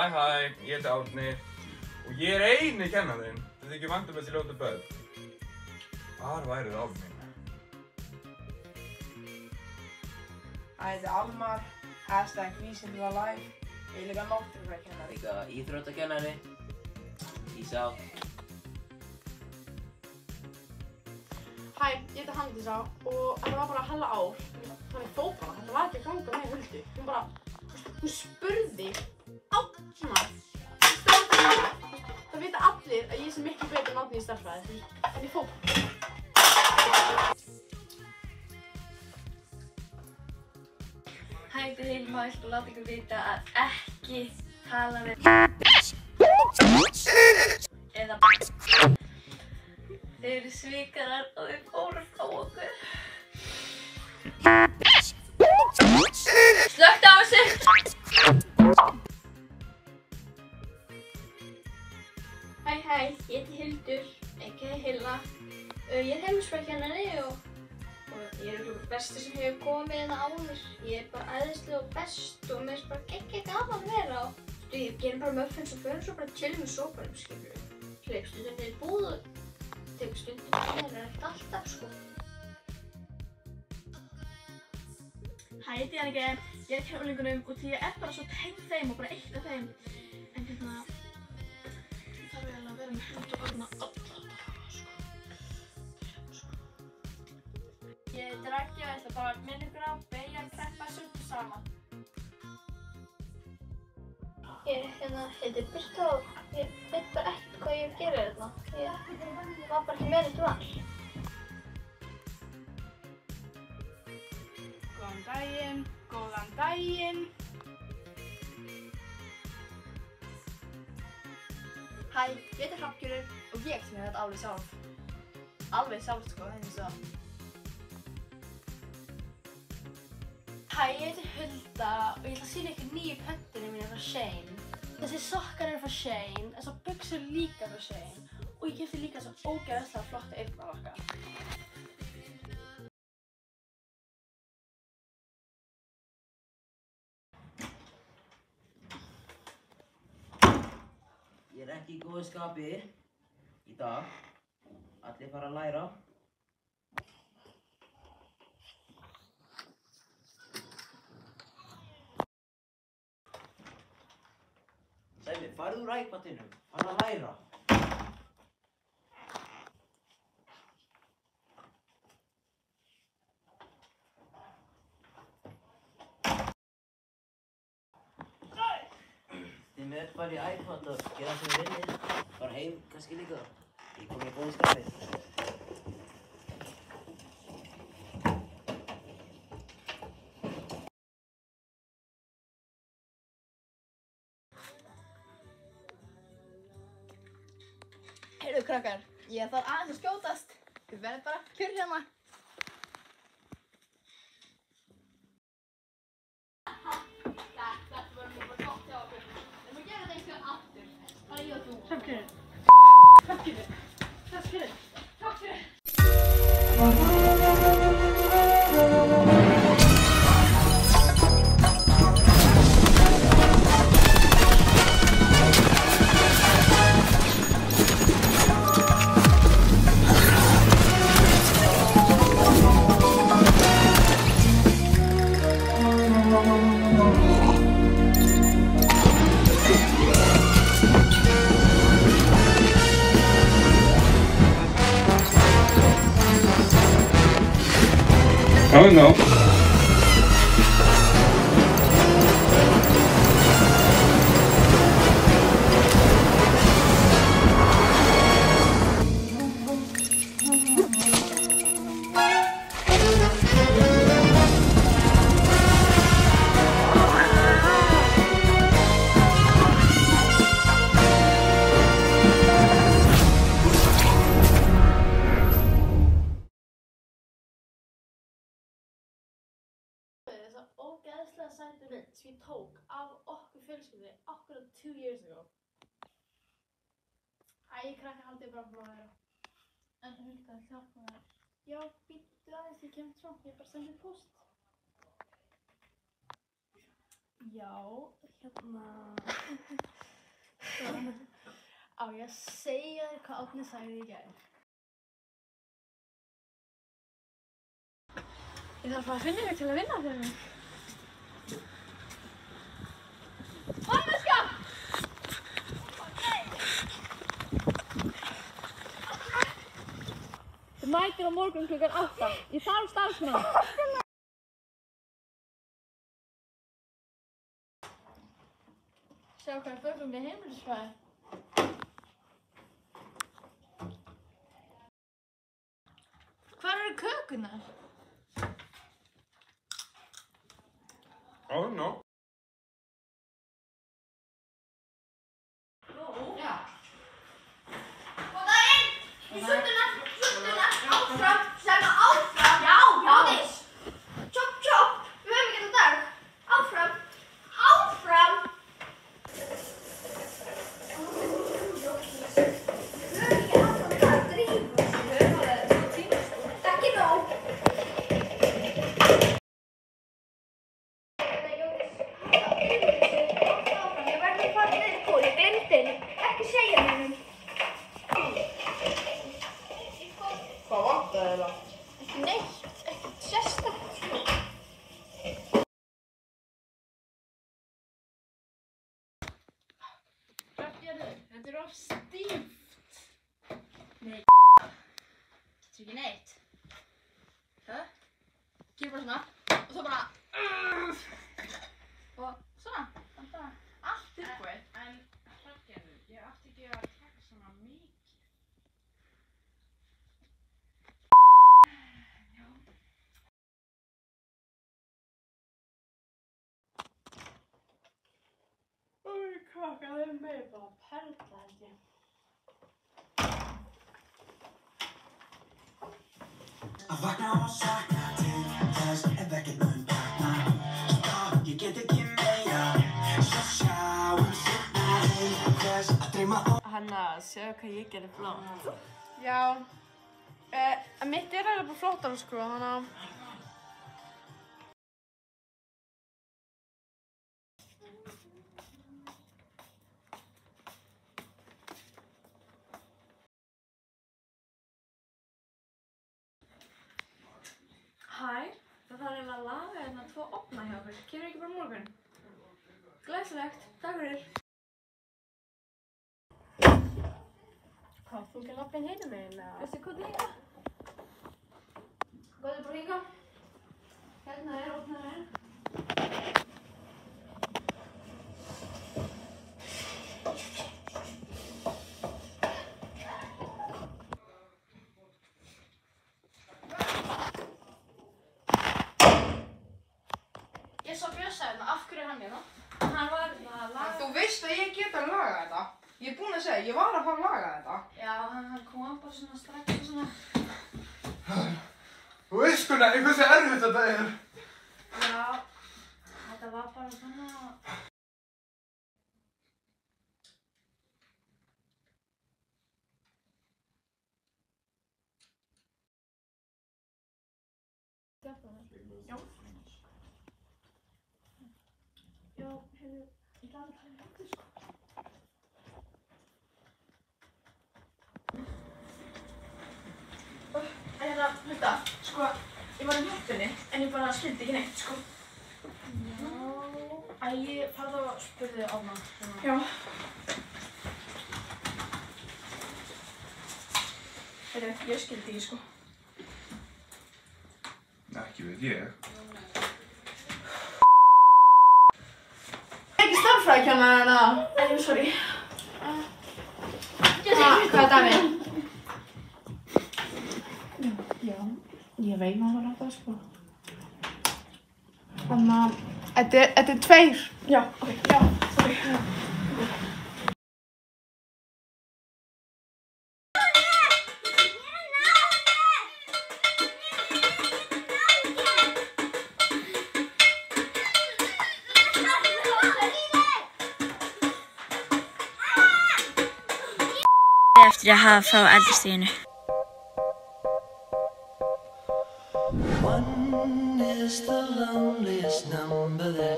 Hæ hæ, ég heiti Árni og ég er eini kennarinn sem þykir vandum þessi ljótu börn. Hvar værið á mín? Það heiti Almar, hashtag vísindi var live, ég er líka náttúrufræðkennari. Líka íþróttakennari. Ísá. Hæ, ég heiti Handísá og þetta var bara hella ár. Þannig fókbala, þetta var ekki að ganga með Huldu. Hún bara, hún spurði Átnar. Það vita allir að ég sé miklu betur en Átni í starfræði. En ég fókbala. Hæ, þetta er Hilma, ég skal láta ykkur vita að ekki tala við eða Þeir eru svikarar ég gerum bara muffins og förum svo bara chill með sóparum, skilur við. Hleyp stundum í búð og tek stundum mér, en ekkert alltaf, sko. Hæ, ég heiti Jannike, ég er kenna úlingunum og því ég er bara svo tengd þeim og bara eitt af þeim. En hérna, ég þarf eiginlega að vera með hund og orna alla daga, sko. Ég heiti Raggi og ætla bara að minna ykkur á beigja, kreppa, sundu saman. Ég hérna, heiti Birta og ég veit bara ekkert hvað ég gerir hérna. Ég var bara ekki með þetta val. Góðan daginn, góðan daginn. Hæ, ég heiti Hrafngjörður og ég sem þetta alveg sjálf. Alveg sjálf sko, eins og. Hæ, ég heiti Hulda og ég ætla að sína ykkur nýju pöntinu mínu frá Shane. Þessi sokkar eru frá Shane, þessar buksur líka frá Shane og ég kefti líka svo ógeðslega flotta eyrnalokka. Ég er ekki í góðu skapi í dag. Allir fara að læra. Sæmi, farðu úr iPadinu. Fara að læra. Þið með bara í iPad og gera sem þið vinnið. Bara heim kannski líka. Ég kom í góðu krakkar, ég þarf aðeins að skjótast. Þið verður bara kjur hérna. Hrafnkjörin. Hrafnkjörin. Hrafnkjörin. Hrafnkjörin. Oh don't know. Sætu mynd sem ég tók af okkur fjölskyldi okkur á two years ago. Æ, krakka haldið bara frá að vera. En Hulda, hjálpa mér. Já, býttu aðeins, ég kemur frá, ég bara sendi post. Já, hérna... Á ég að segja þér hvað Átni sagði í gær? Ég þarf bara að finna þér til að vinna fyrir mig. Manneska! Þú mætir á morgun klukkan 8. Ég þarf starfsmann. Sjá hvað er fögum við heimilisfæði. Hvar eru kökunar? Oh no. Í Nei, getur ekki neitt. Hæ? Gerir bara svona og svo bara... Og svona. Þetta allt tilbúið. En Hrafngerður, ég átti ekki að taka svona mikið. Kaka, það er meira bara perla held ég. Að vakna og sakna til þess ef ekkert mun takna Stopp, ég get ekki meira Svo sjáum sitna til þess að dreyma og Hanna, sjáu hvað ég gerði flott. Já. Uh, mitt er alveg bara flottar sko, þannig að... á morgun? Glæsilegt, takk fyrir. Hvað, þú ekki inn heinu meginn eða? Veistu hvað það er? Góðu bara híka. Hérna er opnaðurinn. Ég sá Bjössa hérna, af hverju er hann hérna? Hann var hérna að laga... Þú veist að ég get að laga þetta. Ég er búinn að segja, ég var að fara að laga þetta. Já, hann, kom bara svona strax og svona... Þú veist hvernig, hversu erfitt þetta er. Já, þetta var bara svona... Já. Já, hefur... Ég gaf það hendur, sko. En hérna, hluta, sko, ég var í hjálpunni, en ég bara skildi ekki neitt, sko. Já. Æ, ég farði og spurði á hana. Já. Heyrðu, ég skildi ekki, sko. Ekki veit ég. Ekki starffræðikjanna hérna. Æ, sorry. Hvað er dæmið? Já, ég veit náttúrulega það sko. Þannig að þetta er, þetta er tveir. Já, ok, já, eftir að hafa frá eldastíðinu.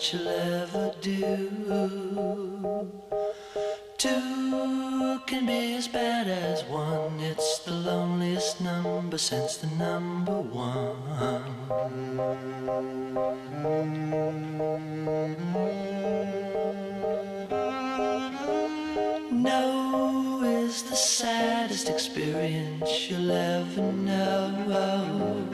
You'll ever do? Two can be as bad as one. It's the loneliest number since the number one. No is the saddest experience you'll ever know.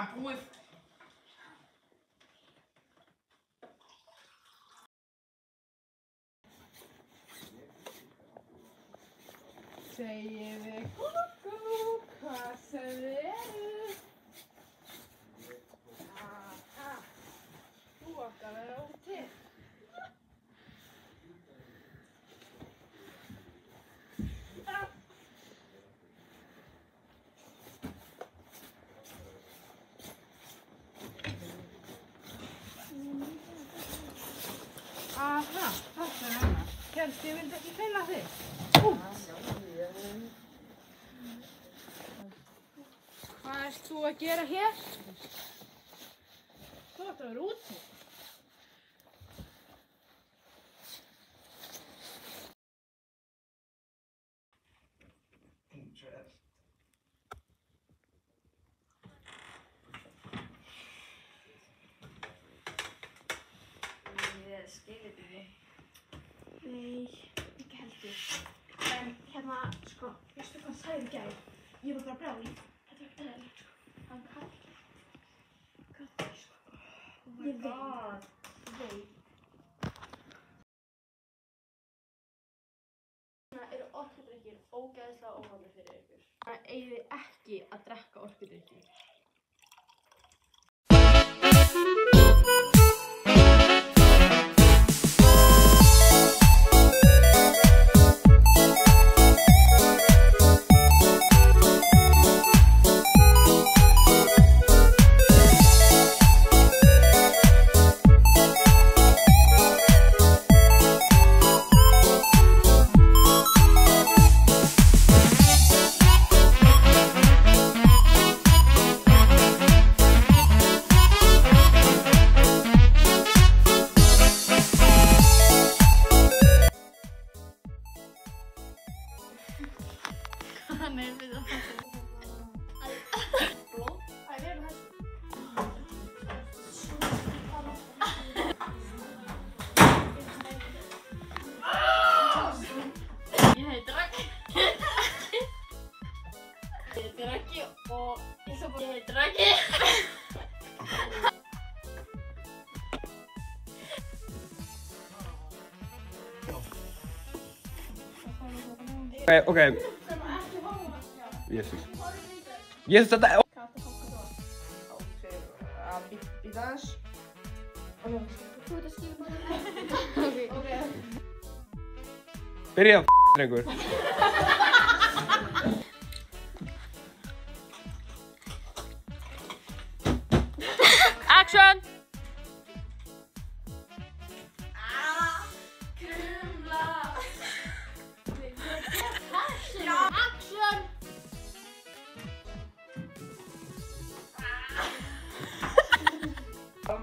Já, búið. Segið þið kúkú hvað sem þið eru. Aha. Þú átt að vera úti. Aha, þetta er hennar. Kjeld, ég vildi ekki finna þig. Hvað ert þú að gera hér? Þú ætti að vera úti. Ég skil þetta ekki. Nei, ekki heldur. En hérna, sko, veistu hvað sagði í gær? Ég var bara brjáli. Þetta var eðalegt, sko. Hann kallar. Kallar, sko. Ég veit. Veit. Svona eru orkudrykkir ógeðslega óvandir fyrir ykkur. Það eigið ekki að drekka orkudrykki. Ok. Jésús. Jésús, þetta er... Að. Byrja að drengur.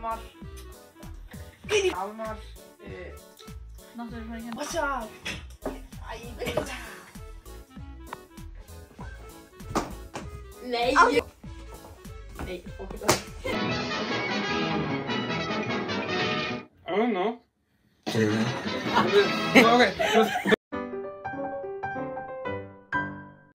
Almar. Almar, uh, Náttúrulega hérna. what's up? Æ, ég veit það. Nei, ég... Nei, okkur það. I don't know. Okay, so